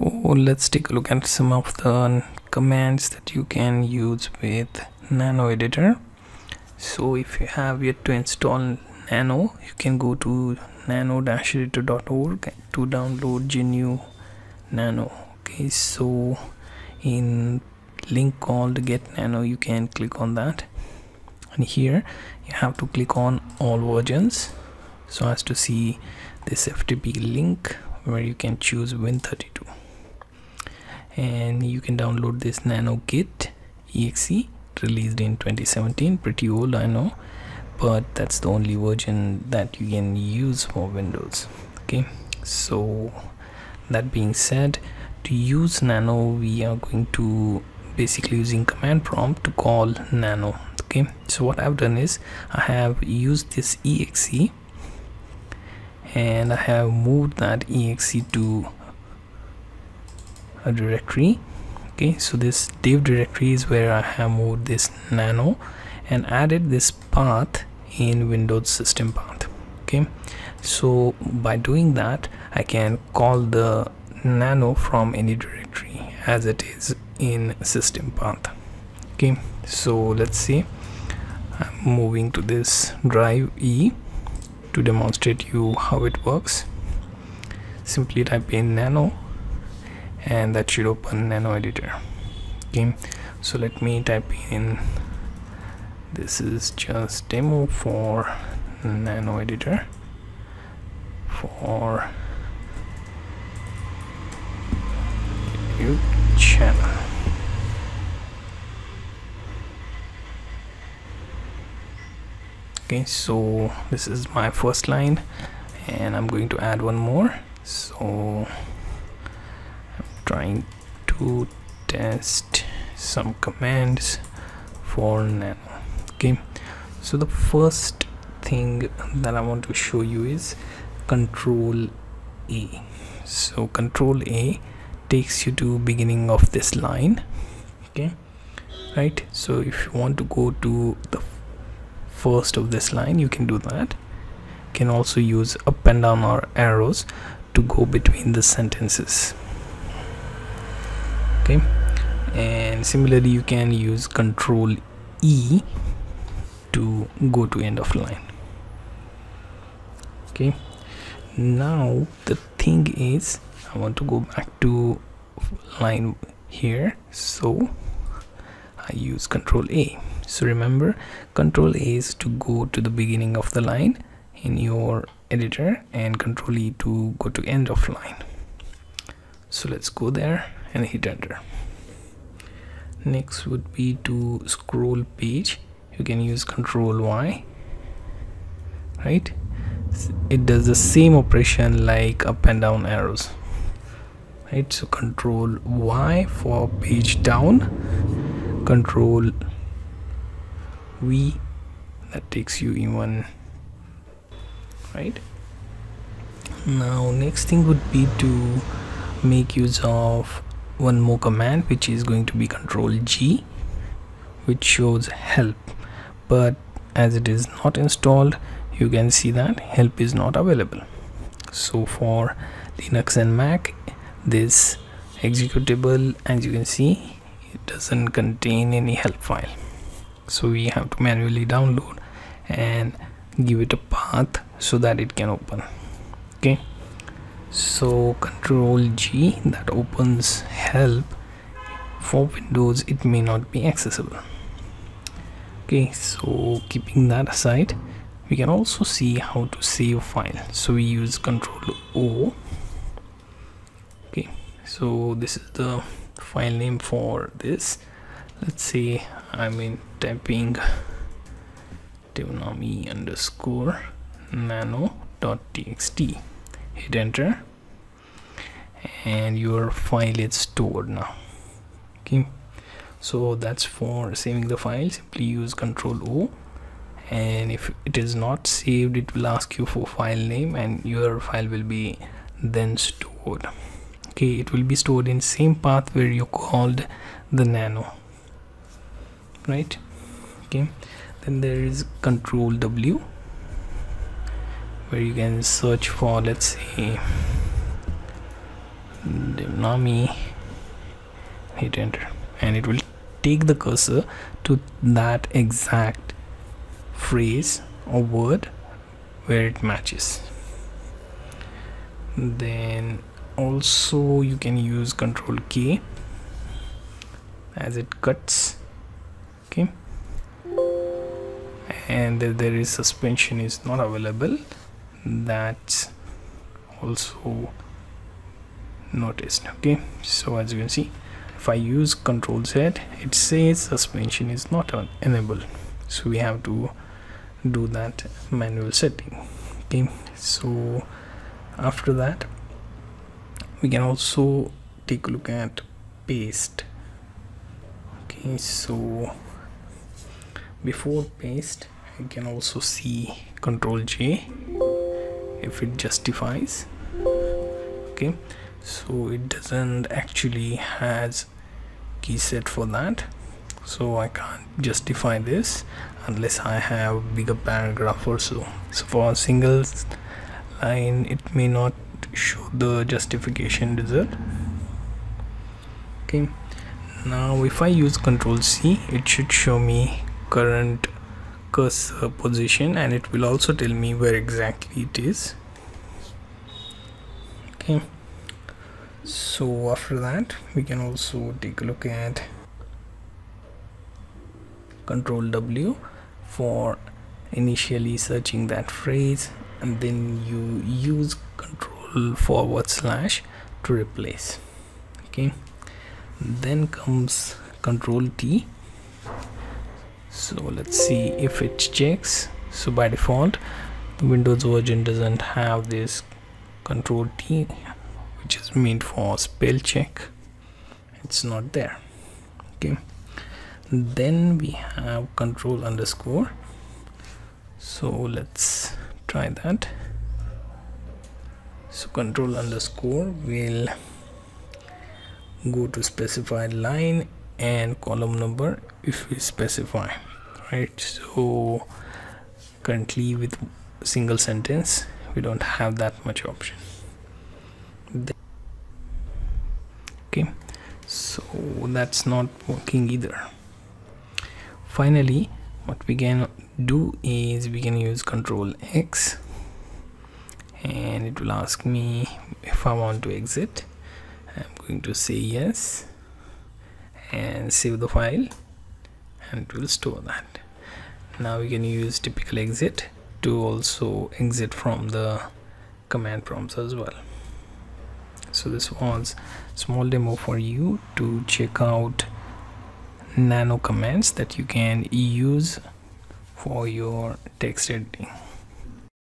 let's take a look at some of the commands that you can use with nano editor. So if you have yet to install nano you can go to nano-editor.org to download GNU nano okay? So in link called get nano you can click on that. And here you have to click on all versions. So as to see this FTP link where you can choose Win32 and you can download this nano git exe released in 2017 pretty old I know. But that's the only version that you can use for Windows. Okay so that being said to use nano we are going to basically using command prompt to call nano. Okay so what I've done is I have used this exe and I have moved that exe to a directory. Okay so this div directory is where I have moved this nano and added this path in Windows system path. Okay so by doing that I can call the nano from any directory as it is in system path. Okay so let's see. I'm moving to this drive E to demonstrate you how it works. Simply type in nano and that should open nano editor. Okay so let me type in this is just demo for nano editor for YouTube channel. Okay so this is my first line and I'm going to add one more. So trying to test some commands for nano. Okay so the first thing that I want to show you is control A. So control A takes you to beginning of this line okay right? So if you want to go to the first of this line you can do that. You can also use up and down or arrows to go between the sentences okay and similarly you can use control E to go to end of line. Okay. Now the thing is I want to go back to line here. So I use control A. So remember control A is to go to the beginning of the line in your editor and control E to go to end of line. So let's go there and hit enter next would be to scroll page. You can use control Y right? It does the same operation like up and down arrows right? So control Y for page down control V that takes you one right? Now next thing would be to make use of one more command which is going to be control G which shows help. But as it is not installed you can see that help is not available. So for Linux and Mac this executable as you can see it doesn't contain any help file. So we have to manually download and give it a path so that it can open. Okay so control G that opens help. For Windows it may not be accessible. Okay so keeping that aside we can also see how to save a file. So we use control O. Okay so this is the file name for this. Let's say I'm in typing devanami underscore nano.txt hit enter and your file is stored now. Okay? So that's for saving the file. Simply use control o. And if it is not saved it will ask you for file name and your file will be then stored. Okay? It will be stored in same path where you called the nano. Right? Okay? Then there is control w where you can search for let's say Devnami. Hit enter. And it will take the cursor to that exact phrase or word where it matches. Then also you can use control K as it cuts. Okay. And there is suspension is not available that's also noticed okay? So as you can see if I use control Z it says suspension is not enabled. So we have to do that manual setting okay? So after that we can also take a look at paste okay? So before paste you can also see control J if it justifies okay so it doesn't actually has key set for that. So I can't justify this unless I have bigger paragraph or so. So for a single line it may not show the justification result. Okay. Now if I use control C it should show me current cursor position and it will also tell me where exactly it is. Okay so after that we can also take a look at control W for initially searching that phrase and then you use control forward slash to replace. Okay. Then comes control T. So let's see if it checks. So by default the Windows version doesn't have this control T which is meant for spell check it's not there. Okay. Then we have control underscore. So let's try that. So control underscore will go to specified line and column number if we specify right? So currently with single sentence we don't have that much option okay that's not working either. Finally what we can do is we can use control X and it will ask me if I want to exit. I'm going to say yes and save the file and it will store that. Now we can use typical exit to also exit from the command prompts as well so this was small demo for you to check out nano commands that you can use for your text editing